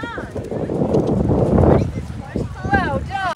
Stop!